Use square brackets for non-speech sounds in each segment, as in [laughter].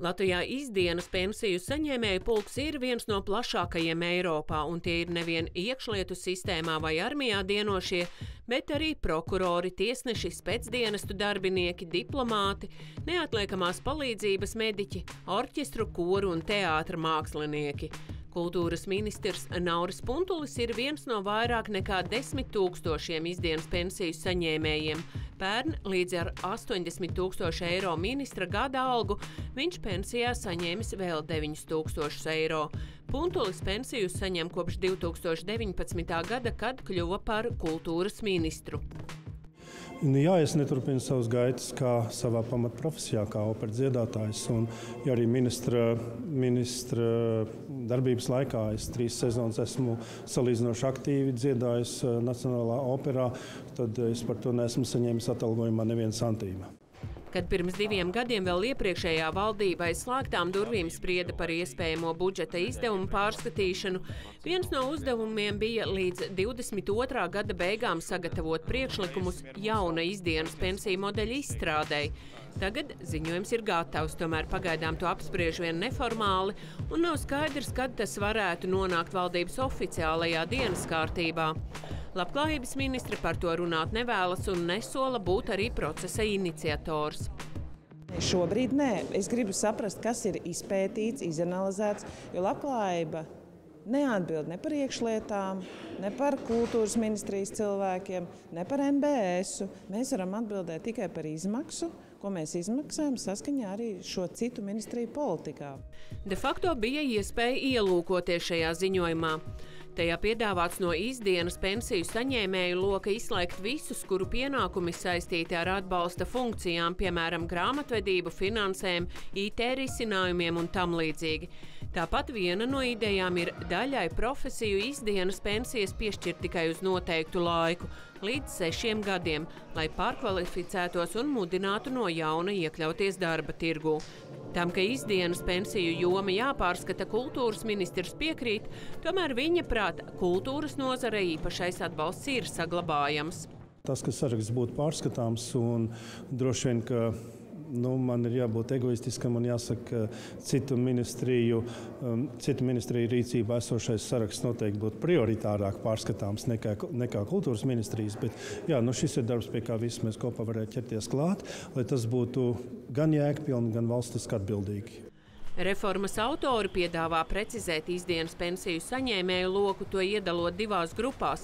Latvijā izdienas pensiju saņēmēju pulks ir viens no plašākajiem Eiropā, un tie ir nevien iekšlietu sistēmā vai armijā dienošie, bet arī prokurori, tiesneši, spēcdienestu darbinieki, diplomāti, neatliekamās palīdzības mediķi, orķestru, koru un teātra mākslinieki. Kultūras ministrs Nauris Puntulis ir viens no vairāk nekā desmit tūkstošiem izdienas pensiju saņēmējiem. Pērn līdz ar 80 tūkstošu eiro ministra gada algu viņš pensijā saņēmis vēl 9 tūkstošus eiro. Puntulis pensiju saņem kopš 2019. gada, kad kļuva par kultūras ministru. Nu, jā, es neturpinu savas gaitas kā savā pamatprofesijā, kā operas dziedātājs. Un, ja arī ministra, ministra darbības laikā es trīs sezonas esmu salīdzinoši aktīvi dziedājis eh, Nacionālā operā, tad es par to neesmu saņēmis atalgojumā nevienu santīmu. Kad pirms diviem gadiem vēl iepriekšējā valdība aiz slēgtām durvīm sprieda par iespējamo budžeta izdevumu pārskatīšanu, viens no uzdevumiem bija līdz 22. gada beigām sagatavot priekšlikumus jauna izdienas pensiju modeļa izstrādēji. Tagad ziņojums ir gatavs, tomēr pagaidām to apspriež vien neformāli, un nav skaidrs, kad tas varētu nonākt valdības oficiālajā dienas kārtībā. Labklājības ministre par to runāt nevēlas un nesola būt arī procesa iniciators. Šobrīd nē. Es gribu saprast, kas ir izpētīts, izanalizēts, jo labklājība neatbild ne par iekšlietām, ne par kultūras ministrijas cilvēkiem, ne par MBS. Mēs varam atbildēt tikai par izmaksu ko mēs izmaksājam saskaņā arī šo citu ministriju politikā. De facto bija iespēja ielūkoties šajā ziņojumā. Tajā piedāvāts no izdienas pensiju saņēmēju loka izslēgt visus, kuru pienākumi saistīti ar atbalsta funkcijām, piemēram, grāmatvedību, finansēm, IT risinājumiem un tam līdzīgi. Tāpat viena no idejām ir daļai profesiju izdienas pensijas piešķirt tikai uz noteiktu laiku, līdz sešiem gadiem, lai pārkvalificētos un mudinātu no jauna iekļauties darba tirgū. Tam, ka izdienas pensiju joma jāpārskata, kultūras ministrs piekrīt, tomēr viņa prāta kultūras nozare īpašais atbalsts ir saglabājams. Tas, ka saraksts būtu pārskatāms un droši vien, ka nu, man ir jābūt egoistiskam un jāsaka, ka citu ministriju, um, citu ministriju rīcībā esošais saraksts noteikti būtu prioritārāk pārskatāms nekā, nekā kultūras ministrijas. Bet jā, nu, šis ir darbs, pie kā visi mēs kopā varētu ķerties klāt, lai tas būtu gan jēgpilni, gan valstiski atbildīgi. Reformas autori piedāvā precizēt izdienas pensiju saņēmēju loku, to iedalot divās grupās.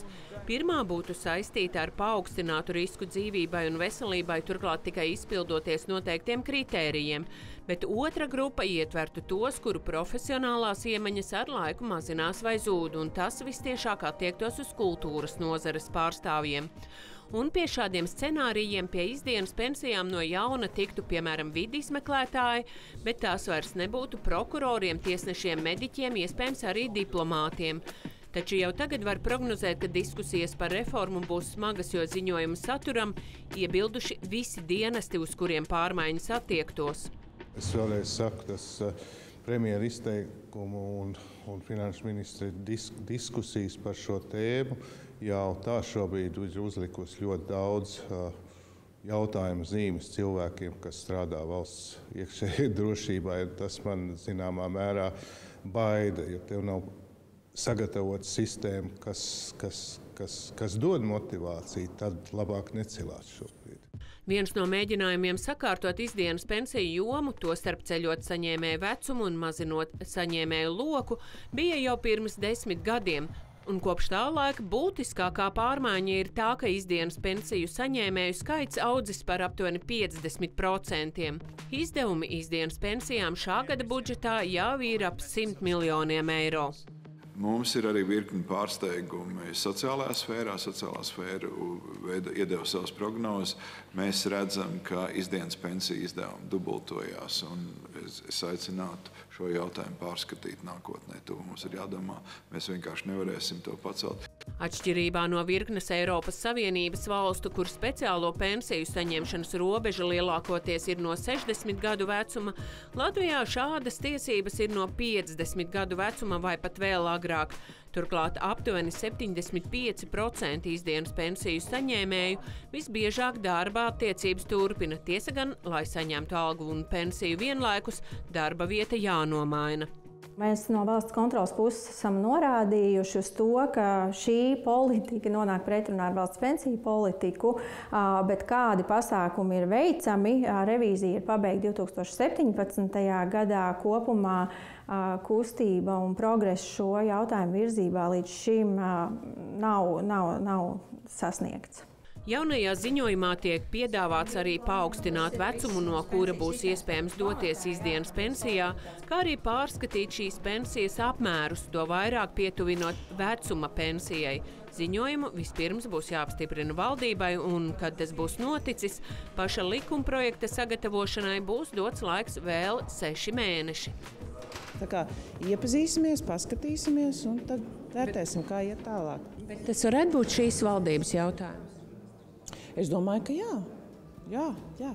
Pirmā būtu saistīta ar paaugstinātu risku dzīvībai un veselībai, turklāt tikai izpildoties noteiktiem kritērijiem, bet otra grupa ietvertu tos, kuru profesionālās iemaņas ar laiku mazinās vai zūd, un tas vistiešāk attiektos uz kultūras nozares pārstāvjiem un pie šādiem scenārijiem pie izdienas pensijām no jauna tiktu piemēram vidi izmeklētāji, bet tās vairs nebūtu prokuroriem, tiesnešiem, mediķiem, iespējams arī diplomātiem. Taču jau tagad var prognozēt, ka diskusijas par reformu būs smagas, jo ziņojuma saturam iebilduši visi dienesti, uz kuriem pārmaiņas attiektos. Es vēlreiz saku, tas uh, premjeras izteikumu un, un finanšu ministra disk, diskusijas par šo tēmu jau tā šobrīd ir uzlikusi ļoti daudz uh, jautājumu zīmes cilvēkiem, kas strādā valsts iekšējai [laughs] drošībai. Tas man zināmā mērā baida, jo tev nav sagatavot sistēmu, kas, kas, kas, kas dod motivāciju, tad labāk necilāt šobrīd. Viens no mēģinājumiem sakārtot izdienas pensiju jomu, tostarp ceļot saņēmēju vecumu un mazinot saņēmēju loku, bija jau pirms desmit gadiem. Un kopš tā laika būtiskākā pārmaiņa ir tā, ka izdienas pensiju saņēmēju skaits audzis par aptuveni 50%. Izdevumi izdienas pensijām šā gada budžetā jau ir ap 100 miljoniem eiro. Mums ir arī virkni pārsteigumi sociālajā sfērā. Sociālā sfēra iedeva savas prognozes. Mēs redzam, ka izdienas pensiju izdevumi dubultojās. Es, es aicinātu šo jautājumu pārskatīt nākotnē. To mums ir jādomā. Mēs vienkārši nevarēsim to pacelt. Atšķirībā no virknes Eiropas Savienības valstu, kur speciālo pensiju saņemšanas robeža lielākoties ir no 60 gadu vecuma, Latvijā šādas tiesības ir no 50 gadu vecuma vai pat vēl agrāk. Turklāt aptuveni 75% izdienas pensiju saņēmēju visbiežāk darba attiecības turpina. Tiesa gan, lai saņemtu algu un pensiju vienlaikus, darba vieta jānomaina. Mēs no valsts kontrolas puses esam norādījuši uz to, ka šī politika nonāk pretrunā ar valsts pensiju politiku, bet kādi pasākumi ir veicami. Revīzija ir pabeigta 2017. gadā kopumā kustība un progress šo jautājumu virzībā līdz šim nav, nav, nav sasniegts. Jaunajā ziņojumā tiek piedāvāts arī paaugstināt vecumu, no kura būs iespējams doties izdienas pensijā, kā arī pārskatīt šīs pensijas apmērus, to vairāk pietuvinot vecuma pensijai. Ziņojumu vispirms būs jāapstiprina valdībai, un, kad tas būs noticis, paša likuma projekta sagatavošanai būs dots laiks vēl seši mēneši. Tā kā iepazīsimies, paskatīsimies, un tad vērtēsim, kā iet tālāk. Bet tas varētu būt šīs valdības jautājums. Es domāju, ka jā. jā, jā.